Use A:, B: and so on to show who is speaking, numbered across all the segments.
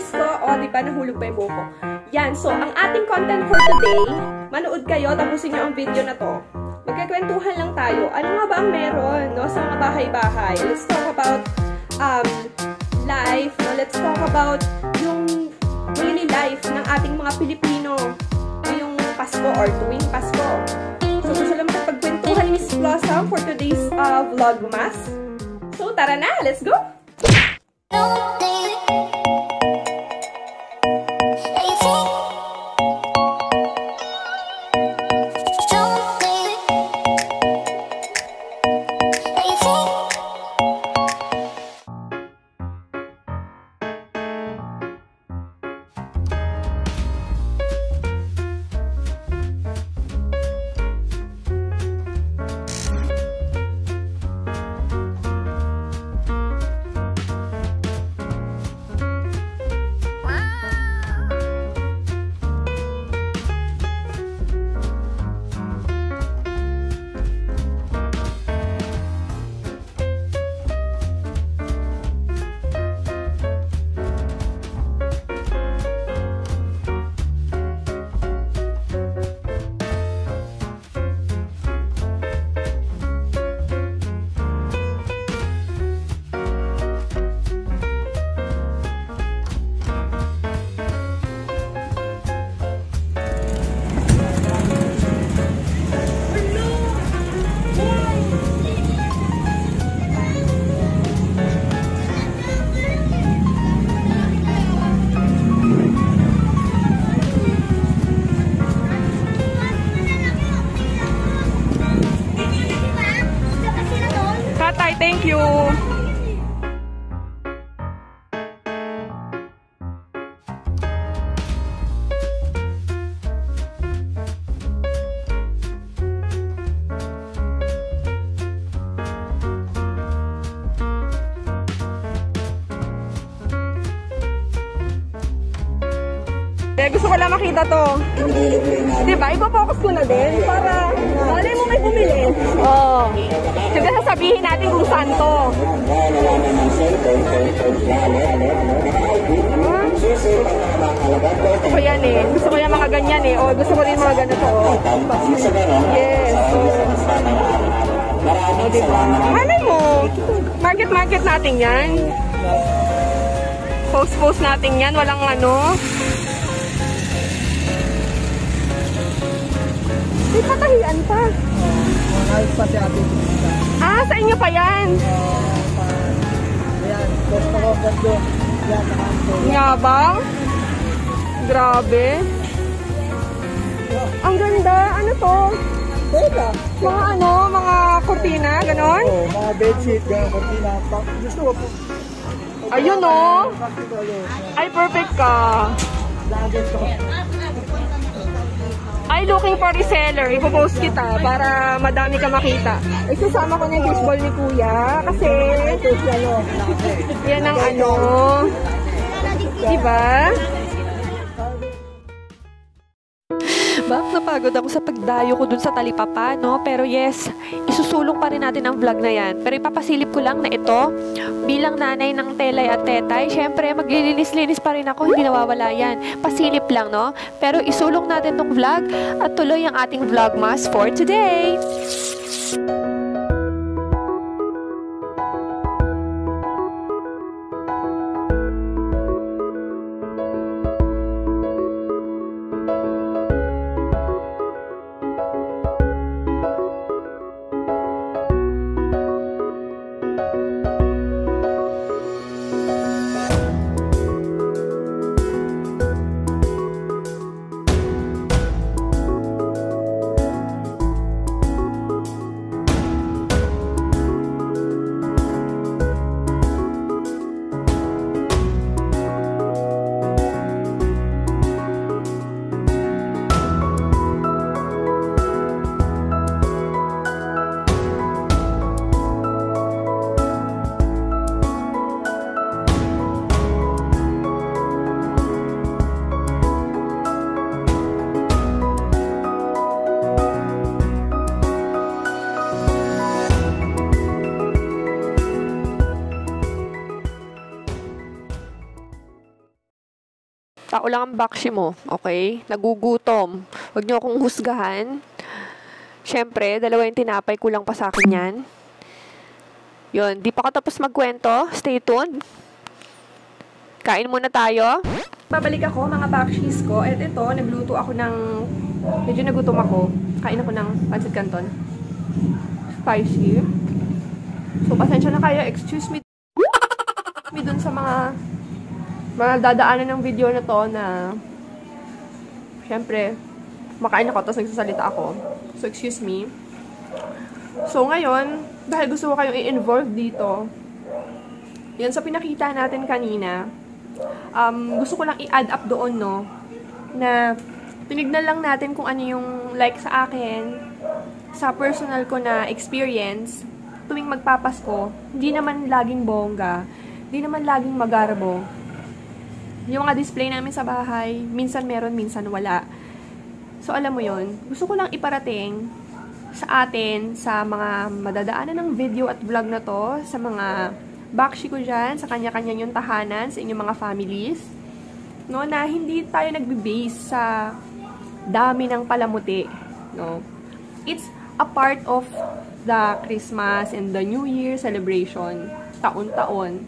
A: voice ko, o, oh, di ba, nahulog pa yung buko. Yan, so, ang ating content for today, manood kayo, tapusin nyo ang video na to. Magkakwentuhan lang tayo. Ano nga ba ang meron, no, sa mga bahay-bahay? Let's talk about, um, life, no? Let's talk about yung daily life ng ating mga Pilipino ngayong Pasko or tuwing Pasko. So, gusto lang pagkwentuhan ni Miss Blossom for today's uh, vlogmas. So, tara na! Let's go! Tatay, thank you! Eh, gusto ko lang makita to. Diba? Ipo-focus ko na din para malay mo may bumili. Oo. Oh. Sige, sasabihin natin kung saan to. Gusto ko yan eh. Gusto ko yan mga ganyan eh. O, gusto ko rin mga ganito. Oh. Yes. O, diba? Malay mo. Market-market natin yan. Post-post natin yan. Walang ano. May patahian pa.
B: Ayos pa si ate.
A: Ah, sa inyo pa yan.
B: Ayan, gusto ko gando. Yan.
A: Nga ba? Grabe. Ang ganda. Ano to?
B: Teka.
A: Mga ano, mga kurtina, ganon?
B: Oh, mga bedsheet, gano'n, kortina. Pa- Gusto ko po.
A: Ayun.
B: Practical oh.
A: Ay, perfect ka.
B: Laget ko.
A: Ay, looking for reseller. Ipopost kita para madami ka makita. Isasama ko na yung fishball ni Kuya kasi
B: ano,
A: yan ang ano. Diba? Bak, napagod ako sa pagdayo ko dun sa talipapa, no? Pero yes, isusulong pa rin natin ang vlog na yan. Pero ipapasilip ko lang na ito, bilang nanay ng telay at tetay, syempre maglilinis-linis pa rin ako, hindi nawawala yan. Pasilip lang, no? Pero isulong natin tong vlog at tuloy ang ating vlogmas for today. Tao lang ang bakshi mo, okay? Nagugutom. Huwag niyo akong husgahan. Siyempre, dalawa yung tinapay, kulang pa sa akin yan. Yun, di pa ako tapos magkwento. Stay tuned. Kain muna tayo. Babalik ako, mga bakshis ko. At ito, nagluto ako ng... Medyo nagutom ako. Kain ako ng pancit canton. Spicy. So, pasensya na kayo. Excuse me. Me dun sa mga mga dadaanan ng video na to na syempre, makain ako tapos nagsasalita ako. So, excuse me. So, ngayon, dahil gusto ko kayong i-involve dito, yun sa pinakita natin kanina, um, gusto ko lang i-add up doon, no, na tinignan lang natin kung ano yung like sa akin, sa personal ko na experience, tuwing magpapasko, hindi naman laging bongga, hindi naman laging magarbo, yung mga display namin sa bahay, minsan meron, minsan wala. So, alam mo yon gusto ko lang iparating sa atin, sa mga madadaanan ng video at vlog na to, sa mga bakshi ko dyan, sa kanya-kanya yung tahanan, sa inyong mga families, no, na hindi tayo nagbe-base sa dami ng palamuti, no. It's a part of the Christmas and the New Year celebration, taon-taon.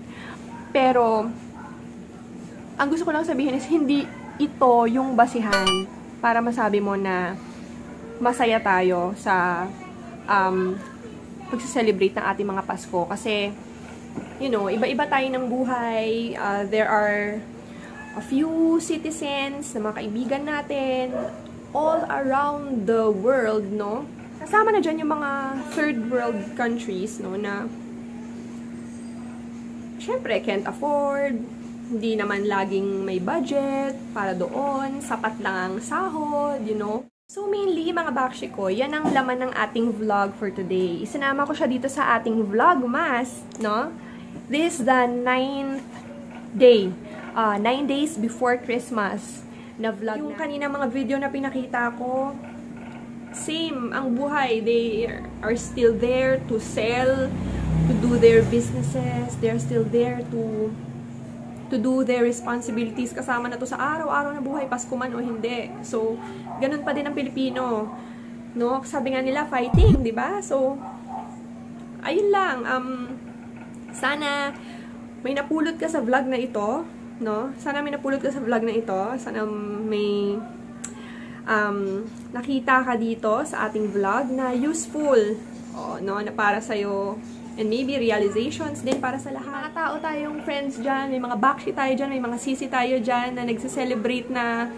A: Pero, ang gusto ko lang sabihin is hindi ito yung basihan para masabi mo na masaya tayo sa um, pag-celebrate ng ating mga Pasko. Kasi, you know, iba-iba tayo ng buhay. Uh, there are a few citizens na mga kaibigan natin all around the world, no? Kasama na dyan yung mga third world countries, no, na syempre can't afford, hindi naman laging may budget para doon, sapat lang ang sahod, you know. So mainly, mga bakshi ko, yan ang laman ng ating vlog for today. Isinama ko siya dito sa ating vlogmas, no? This is the ninth day, uh, nine days before Christmas na vlog Yung na. kanina mga video na pinakita ko, same, ang buhay, they are still there to sell, to do their businesses, they're still there to to do their responsibilities kasama na to sa araw-araw na buhay, Pasko man o hindi. So, ganun pa din ang Pilipino. No? Sabi nga nila, fighting, di ba? So, ayun lang. Um, sana may napulot ka sa vlog na ito. No? Sana may napulot ka sa vlog na ito. Sana may um, nakita ka dito sa ating vlog na useful. O, no? Na para sa'yo and maybe realizations din para sa lahat. Mga tao tayong friends dyan, may mga bakshi tayo dyan, may mga sisi tayo dyan na nagse-celebrate na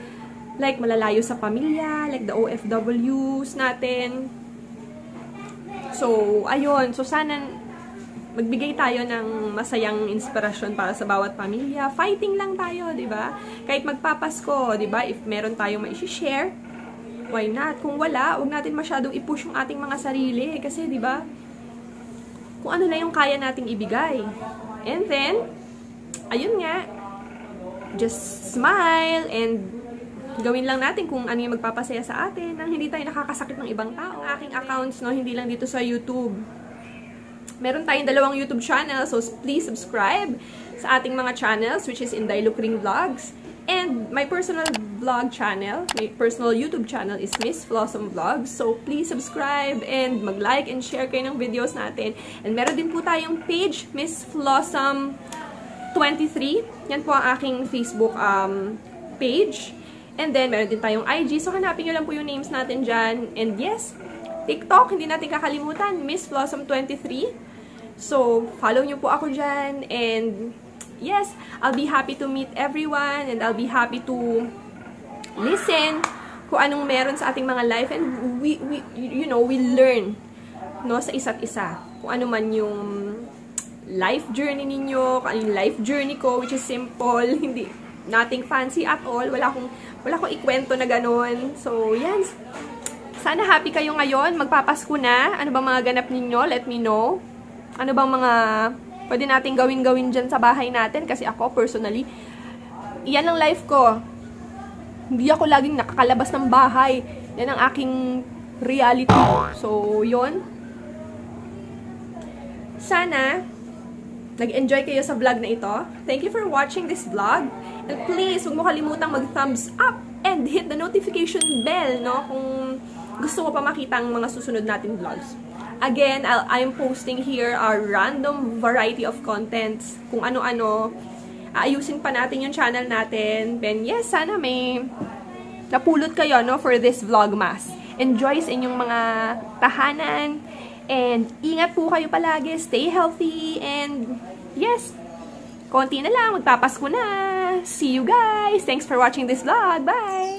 A: like malalayo sa pamilya, like the OFWs natin. So, ayun. So, sana magbigay tayo ng masayang inspirasyon para sa bawat pamilya. Fighting lang tayo, di ba? Kahit magpapasko, di ba? If meron tayong mai-share, why not? Kung wala, huwag natin masyadong i-push yung ating mga sarili. Kasi, di ba? Kung ano na yung kaya nating ibigay. And then, ayun nga, just smile and gawin lang natin kung ano yung magpapasaya sa atin nang hindi tayo nakakasakit ng ibang tao. Ang aking accounts, no, hindi lang dito sa YouTube. Meron tayong dalawang YouTube channel, so please subscribe sa ating mga channels, which is Inday Lukring Vlogs And my personal vlog channel, my personal YouTube channel is Miss Flossom Vlogs. So, please subscribe and mag-like and share kayo ng videos natin. And meron din po tayong page, Miss Flossom 23. Yan po ang aking Facebook um, page. And then, meron din tayong IG. So, hanapin nyo lang po yung names natin dyan. And yes, TikTok, hindi natin kakalimutan, Miss Flossom 23. So, follow nyo po ako dyan. And yes, I'll be happy to meet everyone and I'll be happy to listen kung anong meron sa ating mga life and we, we you know, we learn no, sa isa't isa. Kung ano man yung life journey ninyo, kung ano yung life journey ko, which is simple, hindi, nothing fancy at all. Wala akong, wala akong ikwento na ganun. So, yan. Sana happy kayo ngayon. Magpapasko na. Ano bang mga ganap ninyo? Let me know. Ano bang mga pwede natin gawin-gawin dyan sa bahay natin. Kasi ako, personally, yan ang life ko. Hindi ako laging nakakalabas ng bahay. Yan ang aking reality. So, yon Sana, nag-enjoy kayo sa vlog na ito. Thank you for watching this vlog. And please, huwag mo kalimutang mag-thumbs up and hit the notification bell, no? Kung gusto mo pa makita ang mga susunod natin vlogs. Again, I'll, I'm posting here a random variety of contents. Kung ano-ano. Aayusin pa natin yung channel natin. And yes, sana may napulot kayo, no? For this vlogmas. Enjoy sa inyong mga tahanan. And ingat po kayo palagi. Stay healthy. And yes, konti na lang. Magpapasko na. See you guys. Thanks for watching this vlog. Bye!